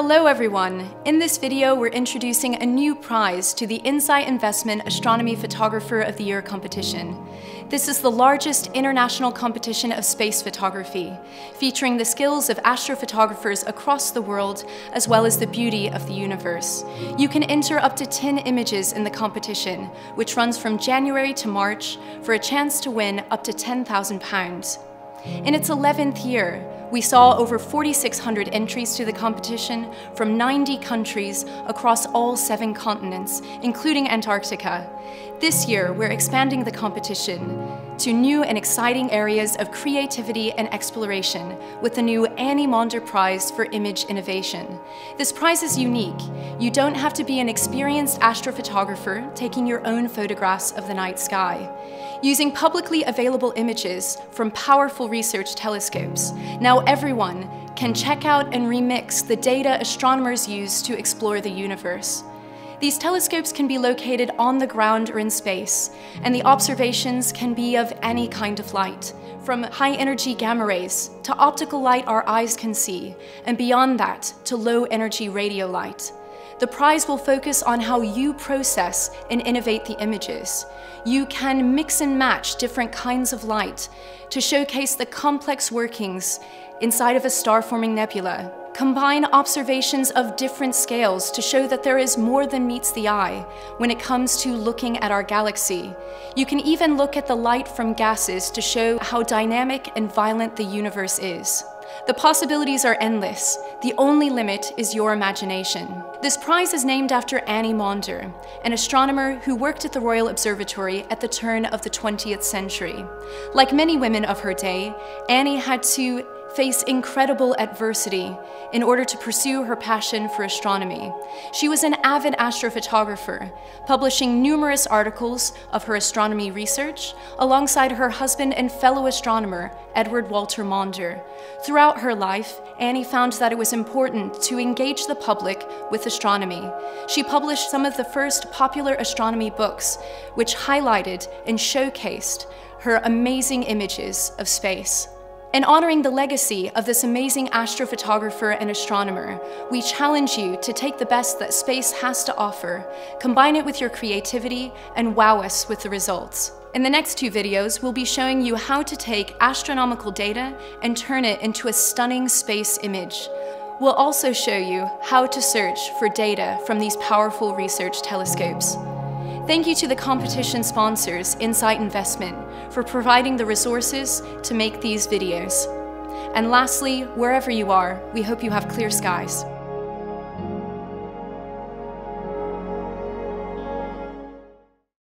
Hello everyone! In this video, we're introducing a new prize to the Insight Investment Astronomy Photographer of the Year competition. This is the largest international competition of space photography, featuring the skills of astrophotographers across the world, as well as the beauty of the universe. You can enter up to 10 images in the competition, which runs from January to March, for a chance to win up to £10,000. In its 11th year, we saw over 4,600 entries to the competition from 90 countries across all seven continents, including Antarctica. This year, we're expanding the competition to new and exciting areas of creativity and exploration with the new Annie Maunder Prize for Image Innovation. This prize is unique. You don't have to be an experienced astrophotographer taking your own photographs of the night sky. Using publicly available images from powerful research telescopes, now everyone can check out and remix the data astronomers use to explore the universe. These telescopes can be located on the ground or in space, and the observations can be of any kind of light, from high energy gamma rays to optical light our eyes can see, and beyond that to low energy radio light. The prize will focus on how you process and innovate the images. You can mix and match different kinds of light to showcase the complex workings inside of a star-forming nebula Combine observations of different scales to show that there is more than meets the eye when it comes to looking at our galaxy. You can even look at the light from gases to show how dynamic and violent the universe is. The possibilities are endless. The only limit is your imagination. This prize is named after Annie Maunder, an astronomer who worked at the Royal Observatory at the turn of the 20th century. Like many women of her day, Annie had to face incredible adversity in order to pursue her passion for astronomy. She was an avid astrophotographer, publishing numerous articles of her astronomy research alongside her husband and fellow astronomer, Edward Walter Maunder. Throughout her life, Annie found that it was important to engage the public with astronomy. She published some of the first popular astronomy books, which highlighted and showcased her amazing images of space. In honoring the legacy of this amazing astrophotographer and astronomer, we challenge you to take the best that space has to offer, combine it with your creativity, and wow us with the results. In the next two videos, we'll be showing you how to take astronomical data and turn it into a stunning space image. We'll also show you how to search for data from these powerful research telescopes. Thank you to the competition sponsors, Insight Investment, for providing the resources to make these videos. And lastly, wherever you are, we hope you have clear skies.